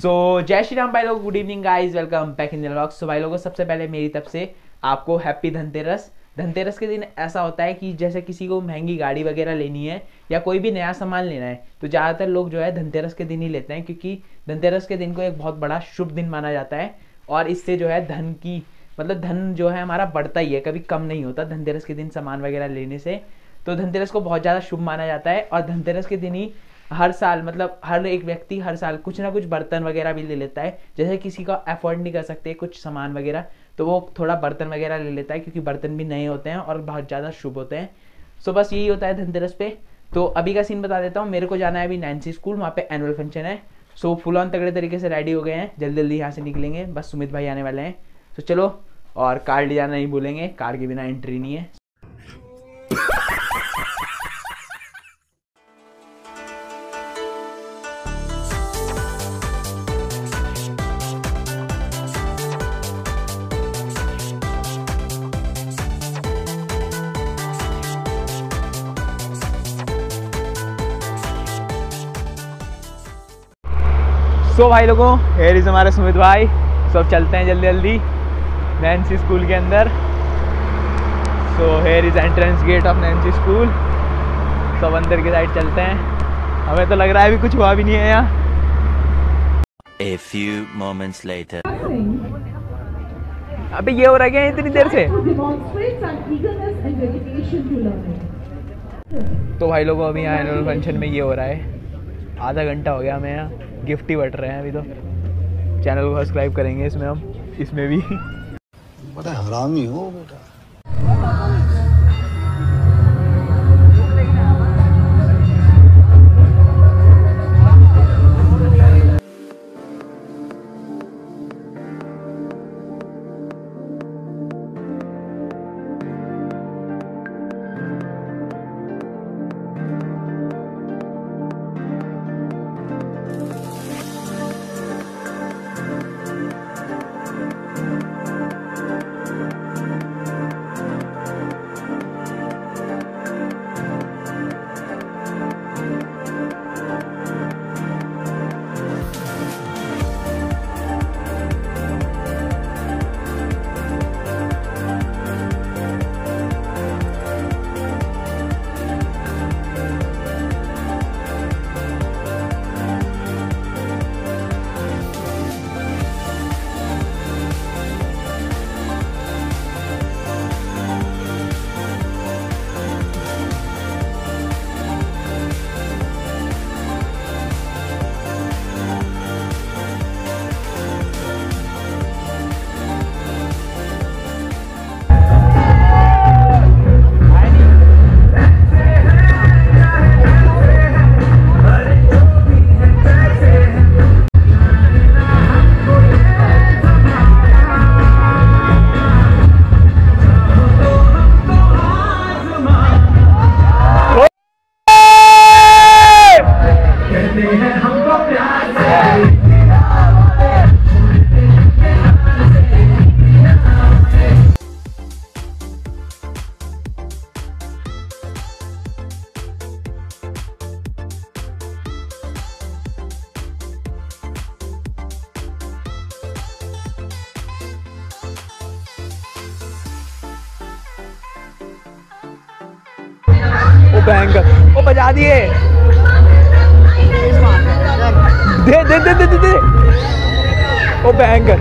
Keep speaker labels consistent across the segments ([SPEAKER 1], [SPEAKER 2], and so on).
[SPEAKER 1] सो जय श्री राम भाई लोग good evening guys welcome back in vlog so भाई लोगों, सबसे पहले मेरी तरफ़ से आपको हैप्पी धनतेरस धनतेरस के दिन ऐसा होता है कि जैसे किसी को महँगी गाड़ी वगैरह लेनी है या कोई भी नया सामान लेना है तो ज़्यादातर लोग जो है धनतेरस के दिन ही लेते हैं, क्योंकि धनतेरस के दिन को एक बहुत बड़ा शुभ दिन माना जाता है और इससे जो है धन की मतलब धन जो है हमारा बढ़ता ही है, कभी कम नहीं होता धनतेरस के दिन सामान वगैरह लेने से। तो धनतेरस को बहुत ज़्यादा शुभ माना जाता है और धनतेरस के दिन ही हर साल मतलब हर एक व्यक्ति हर साल कुछ ना कुछ बर्तन वगैरह भी ले लेता है। जैसे किसी का अफोर्ड नहीं कर सकते, कुछ सामान वगैरह तो वो थोड़ा बर्तन वगैरह ले लेता है, क्योंकि बर्तन भी नए होते हैं और बहुत ज़्यादा शुभ होते हैं। सो बस यही होता है धनतेरस पे। तो अभी का सीन बता देता हूँ, मेरे को जाना है अभी नैन्सी स्कूल वहाँ पे एनुअल फ़ंक्शन है। सो फुल ऑन तगड़े तरीके से रेडी हो गए हैं। जल्दी जल्दी यहाँ से निकलेंगे। बस सुमित भाई आने वाले हैं। तो चलो, और कार ले जाना नहीं भूलेंगे। कार के बिना एंट्री नहीं है। सो भाई लोगों हेयर इज़ हमारे सुमित भाई। सब चलते हैं जल्दी जल्दी नैन्सी स्कूल के अंदर। So here is entrance gate of Nancy school सब अंदर की साइड चलते हैं। हमें तो लग रहा है अभी कुछ हुआ भी नहीं है यहाँ।
[SPEAKER 2] A few moments later.
[SPEAKER 1] अभी ये हो रहा है क्या इतनी देर से. तो भाई लोगों अभी यहाँ एनुअल फ़ंक्शन में ये हो रहा है। आधा घंटा हो गया हमें यहाँ। गिफ्ट ही बट रहे हैं अभी तो। चैनल को सब्सक्राइब करेंगे इसमें हम, इसमें भी।
[SPEAKER 3] बड़ा हरामी हो, बेटा।
[SPEAKER 1] ओ भयंकर ओ बजा दिए। दे दे दे दे दे, दे। ओ भयंकर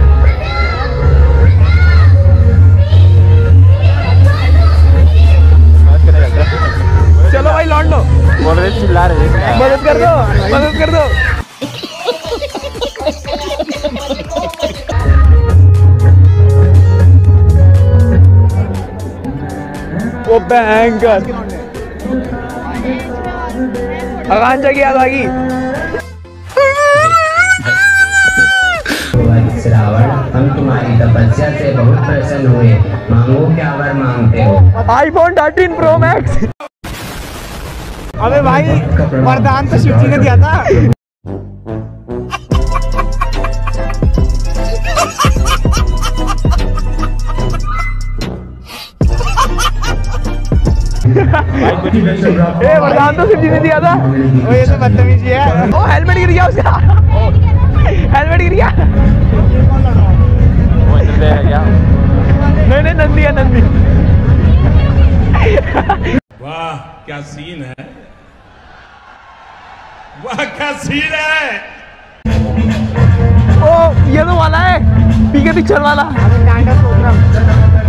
[SPEAKER 1] चलो भाई लौट लो।
[SPEAKER 4] बोल रहे चिल्ला रहे
[SPEAKER 1] मदद कर दो मदद कर दो। वो भयंकर आकांक्षा की याद आ गई।
[SPEAKER 5] हम तुम्हारी तपस्या से बहुत प्रसन्न हुए। मांगो क्या वर मांगते हो?
[SPEAKER 1] आईफोन 13 प्रो मैक्स
[SPEAKER 4] अबे भाई वरदान तो शिव जी ने दिया था।
[SPEAKER 1] ए वरदान तो शिव जी ने दिया था।
[SPEAKER 4] वो ये तो बदतमीजी है।
[SPEAKER 1] ओ हेलमेट गिर गया उसका हेलमेट गिर गया। वो इधर है क्या नहीं नहीं नंदी है नंदी।
[SPEAKER 6] वाह क्या सीन है? वाह क्या सीन है?
[SPEAKER 1] ओ ये तो वाला है पीके पिक्चर वाला।
[SPEAKER 7] अरे ये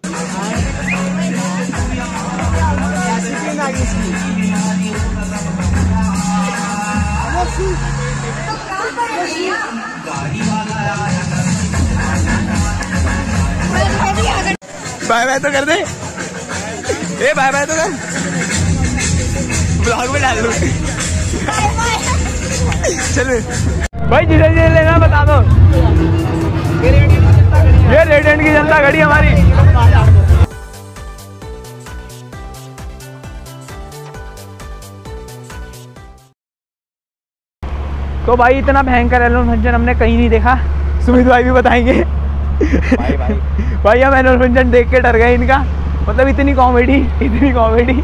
[SPEAKER 1] बाय बाय तो कर दे। ए, बाय बाय तो कर। ब्लॉग में डाल दो। चल। भाई, जिसे जिसे लेना बता दो। ये रेडेंट की जनता खड़ी हमारी। तो भाई, इतना भयंकर एनुअल फ़ंक्शन हमने कहीं नहीं देखा। सुमित भाई भी बताएँगे। भाई भाई। एनुअल फ़ंक्शन देख के डर गए इनका। मतलब इतनी कॉमेडी इतनी कॉमेडी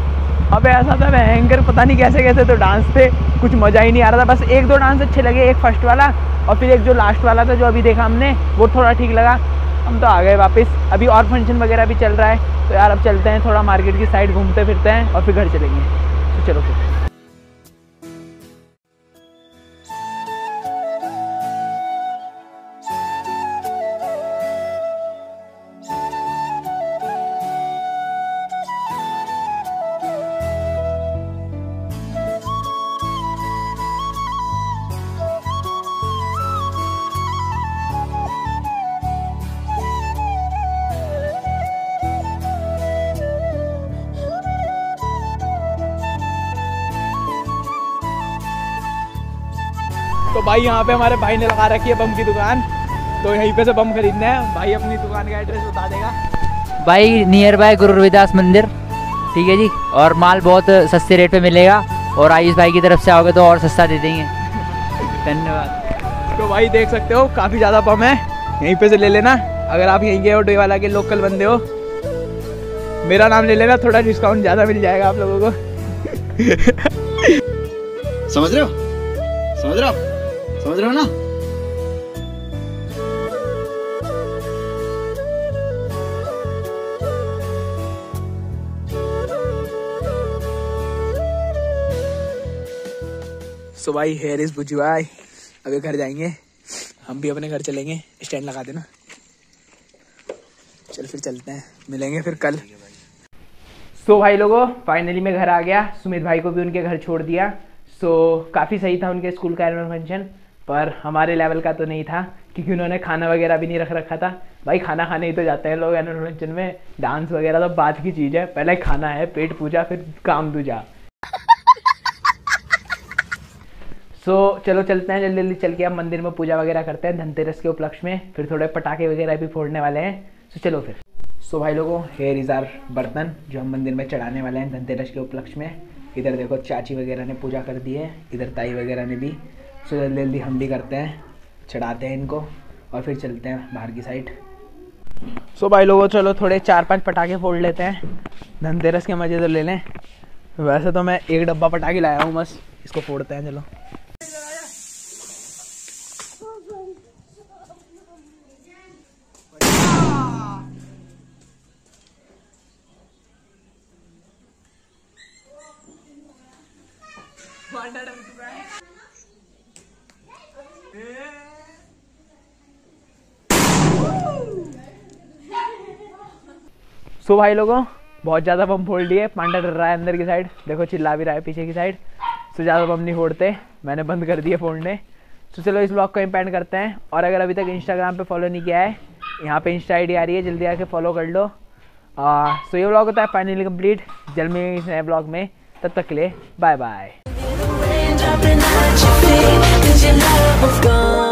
[SPEAKER 1] अबे ऐसा था, भयंकर, पता नहीं कैसे कैसे तो डांस थे। कुछ मज़ा ही नहीं आ रहा था। बस एक दो डांस अच्छे लगे, एक फ़र्स्ट वाला और फिर एक जो लास्ट वाला था, जो अभी देखा हमने, वो थोड़ा ठीक लगा। हम तो आ गए वापस। अभी और फ़ंक्शन वगैरह भी चल रहा है। तो यार, अब चलते हैं थोड़ा मार्केट की साइड घूमते फिरते हैं और फिर घर चलेंगे। तो चलो फिर। तो भाई यहाँ पे हमारे भाई ने लगा रखी है बम की दुकान। तो यहीं पे से बम खरीदना है। भाई अपनी दुकान का एड्रेस बता देगा।
[SPEAKER 8] भाई नियर बाय गुरु रविदास मंदिर। ठीक है जी? और माल बहुत सस्ते रेट पे मिलेगा। और आयुष भाई की तरफ़ से आओगे तो और सस्ता दे देंगे। धन्यवाद।
[SPEAKER 1] तो भाई देख सकते हो काफ़ी ज़्यादा बम है। यहीं पे से ले लेना। अगर आप यहीं के हो डोईवाला के लोकल बंदे हो। मेरा नाम ले लेना थोड़ा डिस्काउंट ज़्यादा मिल जाएगा आप लोगों को।
[SPEAKER 3] समझ रहे हो? समझ रहे हो समझ रहे हो ना?
[SPEAKER 1] सो भाई हेयर इज़ बुझी भाई अभी घर जाएँगे। हम भी अपने घर चलेंगे। स्टैंड लगा देना। चल फिर चलते हैं। मिलेंगे फिर कल। सो so, भाई लोगों फाइनली मैं घर आ गया। सुमित भाई को भी उनके घर छोड़ दिया। सो so, काफ़ी सही था उनके स्कूल का एनुअल फ़ंक्शन पर हमारे लेवल का तो नहीं था क्योंकि उन्होंने खाना वगैरह भी नहीं रख रखा था। भाई खाना खाने ही तो जाते हैं लोग मनोरंजन में डांस वगैरह तो बात की चीज़ है पहले खाना है पेट पूजा फिर काम दूजा। सो so, चलो चलते हैं जल्दी जल्दी चल के अब मंदिर में पूजा वगैरह करते हैं धनतेरस के उपलक्ष्य में फिर थोड़े पटाखे वगैरह भी फोड़ने वाले हैं। सो so, चलो फिर। सो so, भाई लोगों हेयर इज़ आर बर्तन जो हम मंदिर में चढ़ाने वाले हैं धनतेरस के उपलक्ष्य में। इधर देखो चाची वगैरह ने पूजा कर दी है इधर ताई वगैरह ने भी। सो जल्दी जल्दी हम भी करते हैं चढ़ाते हैं इनको और फिर चलते हैं बाहर की साइड सो so, भाई लोगों चलो थोड़े चार पाँच पटाखे फोड़ लेते हैं धनतेरस के मज़े तो ले लें। वैसे तो मैं एक डब्बा पटाखे लाया हूँ बस इसको फोड़ते हैं चलो। सो भाई लोगों, बहुत ज़्यादा बम फोड़ लिए, पांडा डर रहा है अंदर की साइड देखो, चिल्ला भी रहा है पीछे की साइड सो ज़्यादा बम नहीं फोड़ते, मैंने बंद कर दिए फोड़ने। तो चलो, इस ब्लॉग को इम्पेंड करते हैं। और अगर अभी तक इंस्टाग्राम पे फॉलो नहीं किया है, यहाँ पे इंस्टा आई आ रही है, जल्दी आके फॉलो कर लो। सो ये ब्लॉग होता है फाइनली कंप्लीट जल्द में इस नए ब्लॉग में। तब तक लिए bye bye
[SPEAKER 9] your love was gone.